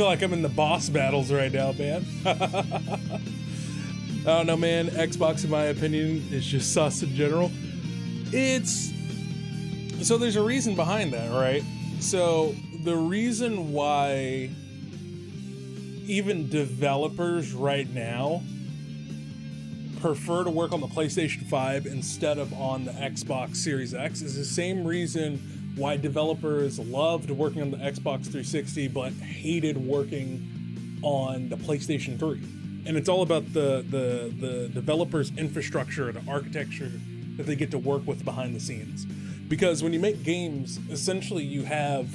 feel like I'm in the boss battles right now, man. I don't know, man. Xbox, in my opinion, is just sus in general. It's so there's a reason behind that, right? So the reason why even developers right now prefer to work on the PlayStation 5 instead of on the Xbox Series X is the same reason why developers loved working on the Xbox 360 but hated working on the PlayStation 3. And it's all about the the the developer's infrastructure, the architecture that they get to work with behind the scenes. Because when you make games, essentially you have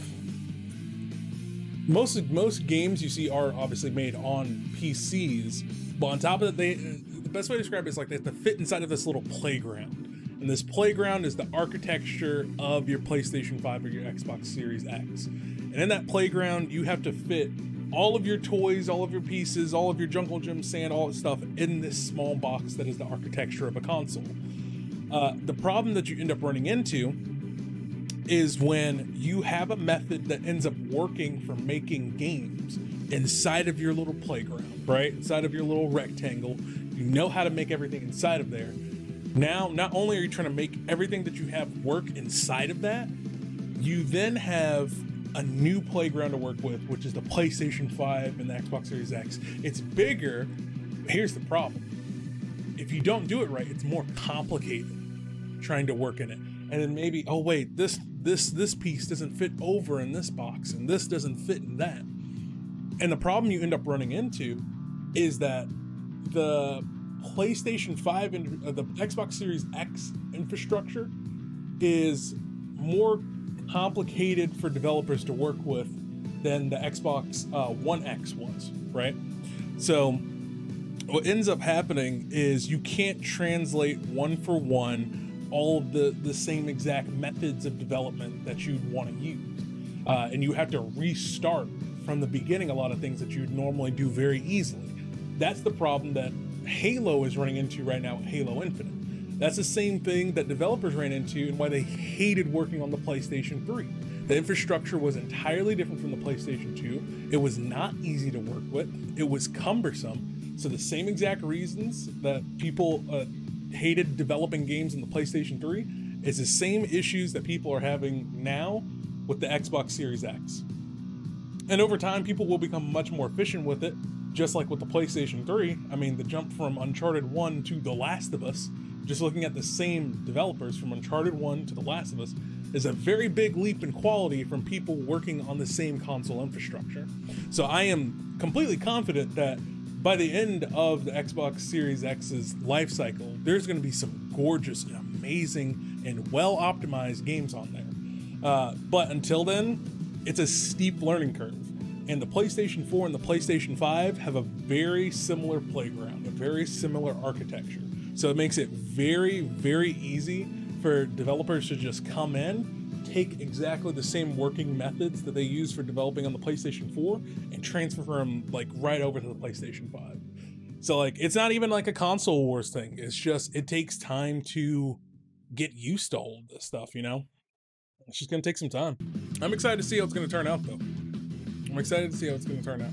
most most games you see are obviously made on PCs, but on top of that, they the best way to describe it is like they have to fit inside of this little playground. And this playground is the architecture of your PlayStation 5 or your Xbox Series X. And in that playground, you have to fit all of your toys, all of your pieces, all of your jungle gym sand, all that stuff in this small box that is the architecture of a console. Uh, the problem that you end up running into is when you have a method that ends up working for making games inside of your little playground, right? Inside of your little rectangle. You know how to make everything inside of there. Now, not only are you trying to make everything that you have work inside of that, you then have a new playground to work with, which is the PlayStation 5 and the Xbox Series X. It's bigger. Here's the problem. If you don't do it right, it's more complicated trying to work in it. And then maybe, oh wait, this this this piece doesn't fit over in this box and this doesn't fit in that. And the problem you end up running into is that the PlayStation 5 and uh, the Xbox Series X infrastructure is more complicated for developers to work with than the Xbox uh, One X was, right? So what ends up happening is you can't translate one for one all of the the same exact methods of development that you'd want to use, uh, and you have to restart from the beginning a lot of things that you'd normally do very easily. That's the problem that Halo is running into right now with Halo Infinite. That's the same thing that developers ran into and why they hated working on the PlayStation 3. The infrastructure was entirely different from the PlayStation 2. It was not easy to work with. It was cumbersome. So the same exact reasons that people uh, hated developing games in the PlayStation 3 is the same issues that people are having now with the Xbox Series X. And over time, people will become much more efficient with it, just like with the PlayStation 3. I mean, the jump from Uncharted 1 to The Last of Us, just looking at the same developers from Uncharted 1 to The Last of Us, is a very big leap in quality from people working on the same console infrastructure. So I am completely confident that by the end of the Xbox Series X's life cycle, there's going to be some gorgeous and amazing and well optimized games on there. Uh, but until then, it's a steep learning curve. And the PlayStation 4 and the PlayStation 5 have a very similar playground, a very similar architecture. So it makes it very, very easy for developers to just come in, take exactly the same working methods that they use for developing on the PlayStation 4 and transfer them like right over to the PlayStation 5. So like it's not even like a console wars thing. It's just it takes time to get used to all of this stuff, you know? It's just gonna take some time. I'm excited to see how it's gonna turn out though. I'm excited to see how it's gonna turn out.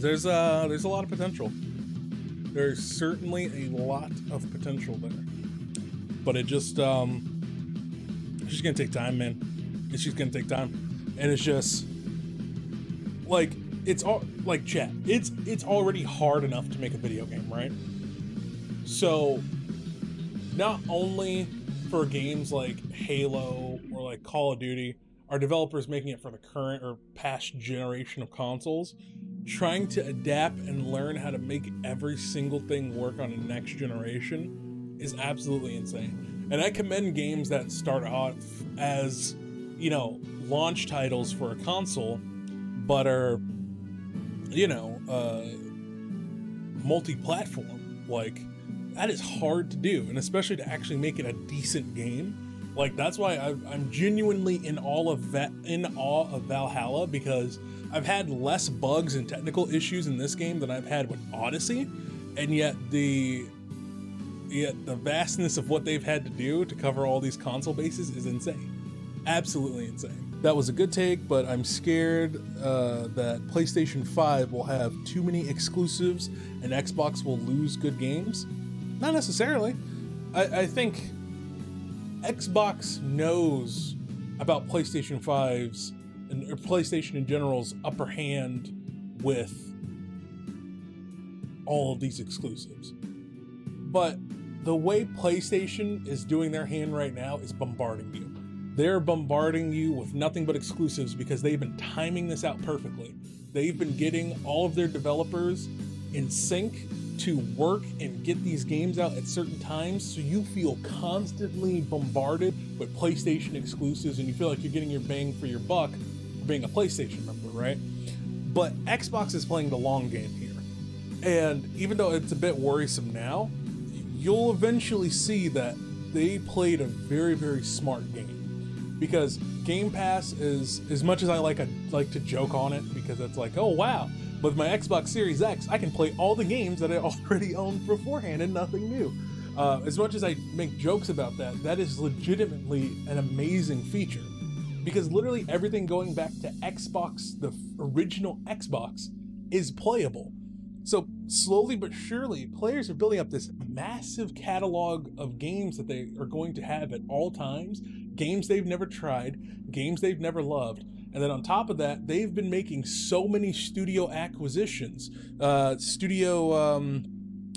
There's uh there's a lot of potential. There's certainly a lot of potential there. But it just um it's just gonna take time, man. It's just gonna take time. And it's just like it's all like chat. It's it's already hard enough to make a video game, right? So not only for games like Halo or like Call of Duty are developers making it for the current or past generation of consoles, trying to adapt and learn how to make every single thing work on a next generation is absolutely insane. And I commend games that start off as, you know, launch titles for a console, but are, you know, uh, multi platform. Like, that is hard to do, and especially to actually make it a decent game. Like that's why i am genuinely in all of in awe of Valhalla because I've had less bugs and technical issues in this game than I've had with Odyssey, and yet the yet the vastness of what they've had to do to cover all these console bases is insane, absolutely insane. That was a good take, but I'm scared uh, that PlayStation 5 will have too many exclusives and Xbox will lose good games. Not necessarily. I, I think Xbox knows about PlayStation 5's and PlayStation in general's upper hand with all of these exclusives. But the way PlayStation is doing their hand right now is bombarding you. They're bombarding you with nothing but exclusives because they've been timing this out perfectly. They've been getting all of their developers in sync to work and get these games out at certain times so you feel constantly bombarded with PlayStation exclusives and you feel like you're getting your bang for your buck for being a PlayStation member, right? But Xbox is playing the long game here. And even though it's a bit worrisome now, you'll eventually see that they played a very, very smart game. Because Game Pass is as much as I like a, like to joke on it because it's like, oh wow, with my Xbox Series X, I can play all the games that I already owned beforehand and nothing new. Uh, as much as I make jokes about that, that is legitimately an amazing feature. Because literally everything going back to Xbox, the original Xbox, is playable. So slowly but surely, players are building up this massive catalog of games that they are going to have at all times, games they've never tried, games they've never loved. And then on top of that, they've been making so many studio acquisitions. Uh, studio, um,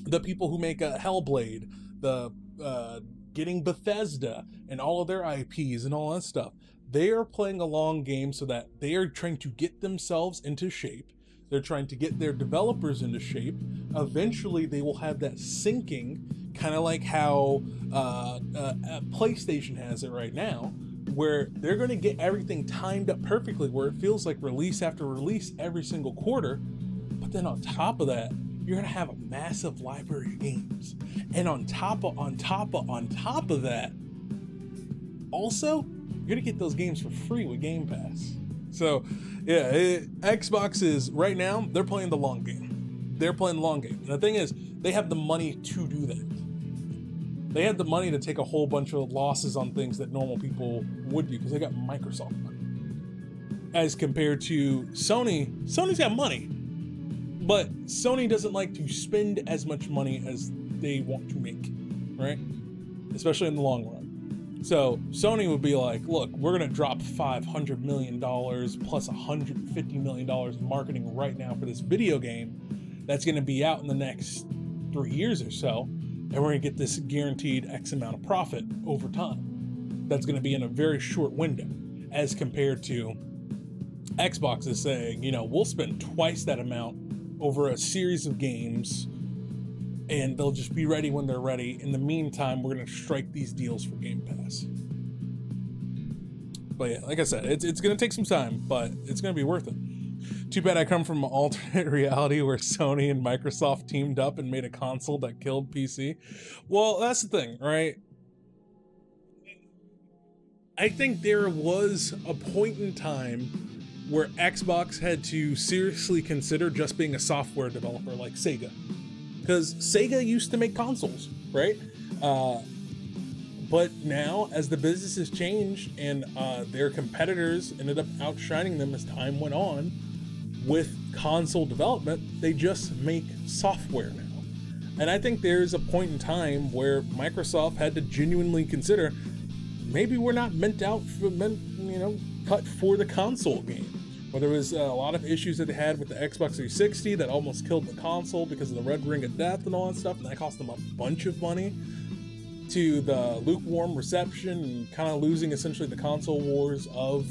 the people who make uh, Hellblade, the uh, getting Bethesda and all of their IPs and all that stuff. They are playing a long game so that they are trying to get themselves into shape they're trying to get their developers into shape. Eventually, they will have that syncing, kind of like how uh, uh, PlayStation has it right now, where they're going to get everything timed up perfectly, where it feels like release after release every single quarter. But then on top of that, you're going to have a massive library of games, and on top of on top of on top of that, also you're going to get those games for free with Game Pass. So, yeah, it, Xbox is right now they're playing the long game. They're playing the long game. And the thing is, they have the money to do that. They had the money to take a whole bunch of losses on things that normal people would do because they got Microsoft money. As compared to Sony, Sony's got money, but Sony doesn't like to spend as much money as they want to make, right? Especially in the long run. So Sony would be like, look, we're going to drop $500 million plus $150 million in marketing right now for this video game that's going to be out in the next three years or so. And we're going to get this guaranteed X amount of profit over time. That's going to be in a very short window as compared to Xbox is saying, you know, we'll spend twice that amount over a series of games and they'll just be ready when they're ready. In the meantime, we're going to strike these deals for Game Pass. But yeah, like I said, it's, it's going to take some time, but it's going to be worth it. Too bad I come from an alternate reality where Sony and Microsoft teamed up and made a console that killed PC. Well, that's the thing, right? I think there was a point in time where Xbox had to seriously consider just being a software developer like Sega because Sega used to make consoles, right? Uh, but now, as the business has changed and uh, their competitors ended up outshining them as time went on with console development, they just make software now. And I think there's a point in time where Microsoft had to genuinely consider maybe we're not meant out for meant, you know, cut for the console game. But there was a lot of issues that they had with the Xbox 360 that almost killed the console because of the red ring of death and all that stuff, and that cost them a bunch of money. To the lukewarm reception and kind of losing essentially the console wars of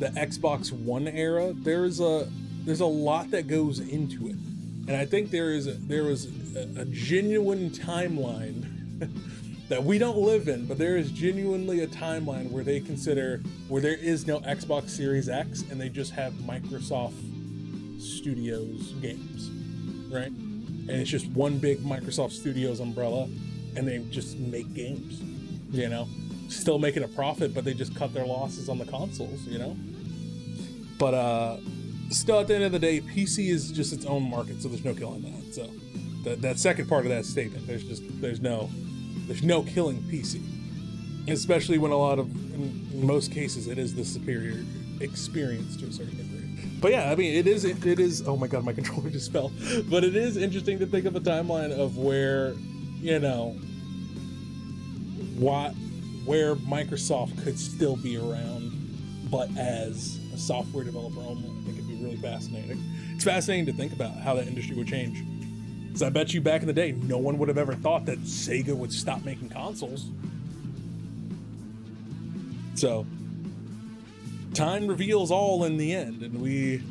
the Xbox One era. There's a there's a lot that goes into it, and I think there is a, a, a genuine timeline that we don't live in, but there is genuinely a timeline where they consider where there is no Xbox Series X and they just have Microsoft Studios games, right? And it's just one big Microsoft Studios umbrella and they just make games, you know? Still making a profit, but they just cut their losses on the consoles, you know? But uh still at the end of the day, PC is just its own market, so there's no killing that. So that that second part of that statement, there's just there's no there's no killing PC, especially when a lot of, in most cases, it is the superior experience to a certain degree. But yeah, I mean, it is it, it is. Oh my god, my controller just fell. But it is interesting to think of a timeline of where, you know, what where Microsoft could still be around, but as a software developer only. Really fascinating. It's fascinating to think about how that industry would change. Because I bet you back in the day, no one would have ever thought that Sega would stop making consoles. So, time reveals all in the end, and we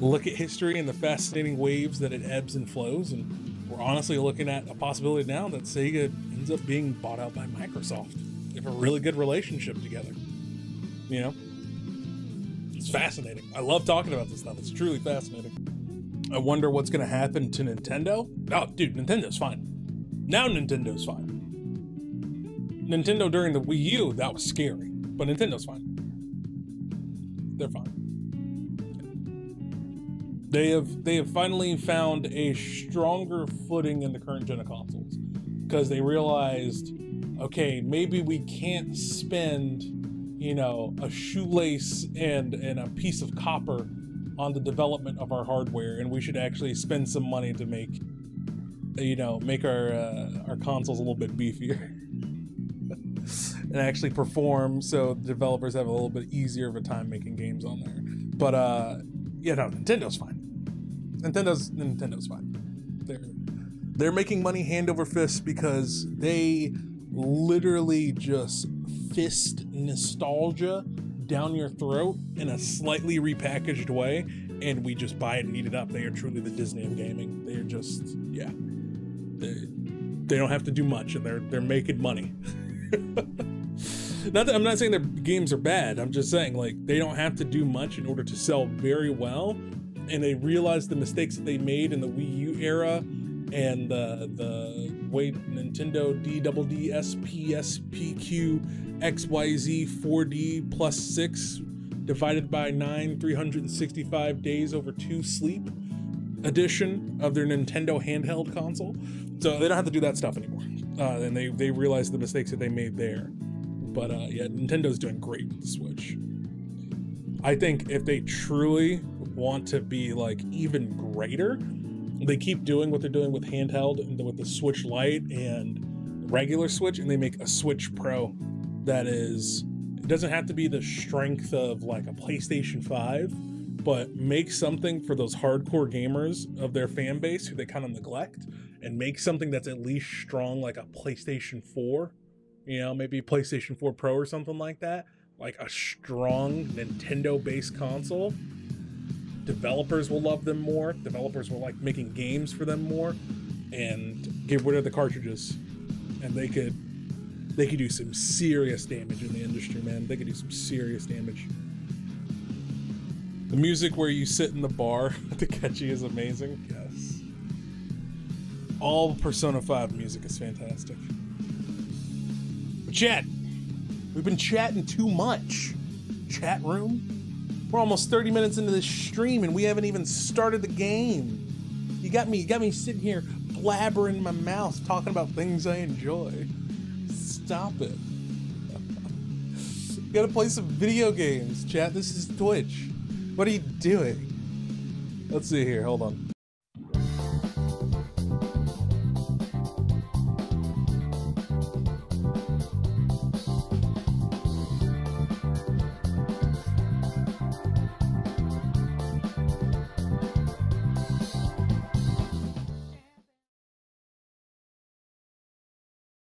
look at history and the fascinating waves that it ebbs and flows, and we're honestly looking at a possibility now that Sega ends up being bought out by Microsoft. They have a really good relationship together. You know? It's fascinating. I love talking about this stuff. It's truly fascinating. I wonder what's going to happen to Nintendo. Oh, dude, Nintendo's fine. Now Nintendo's fine. Nintendo during the Wii U, that was scary, but Nintendo's fine. They're fine. They have they have finally found a stronger footing in the current gen of consoles because they realized, okay, maybe we can't spend, you know, a shoelace and and a piece of copper on the development of our hardware, and we should actually spend some money to make, you know, make our uh, our consoles a little bit beefier. and actually perform so developers have a little bit easier of a time making games on there. But uh yeah, no, Nintendo's fine. Nintendo's Nintendo's fine. They're they're making money hand over fist because they literally just fist nostalgia down your throat in a slightly repackaged way, and we just buy it and eat it up. They are truly the Disney of gaming. They are just yeah. They, they don't have to do much, and they're they're making money. not that I'm not saying their games are bad. I'm just saying like they don't have to do much in order to sell very well, and they realize the mistakes that they made in the Wii U era and the the way Nintendo D double D S P S P Q X Y Z 4D plus six divided by nine 365 days over two sleep edition of their Nintendo handheld console. So they don't have to do that stuff anymore. Uh, and they they realize the mistakes that they made there. But uh, yeah, Nintendo's doing great with the Switch. I think if they truly want to be like even greater, they keep doing what they're doing with handheld and with the Switch Lite and regular Switch, and they make a Switch Pro that is it doesn't have to be the strength of like a PlayStation 5, but make something for those hardcore gamers of their fan base who they kind of neglect and make something that's at least strong like a PlayStation 4, you know, maybe PlayStation 4 Pro or something like that, like a strong Nintendo based console developers will love them more. Developers will like making games for them more, and get rid of the cartridges, and they could they could do some serious damage in the industry, man. They could do some serious damage. The music where you sit in the bar to catch you is amazing. Yes. All Persona 5 music is fantastic. But chat, we've been chatting too much. Chat room, we're almost 30 minutes into this stream and we haven't even started the game. You got me, you got me sitting here blabbering my mouth talking about things I enjoy. Stop it. you gotta play some video games, chat. This is Twitch. What are you doing? Let's see here. Hold on.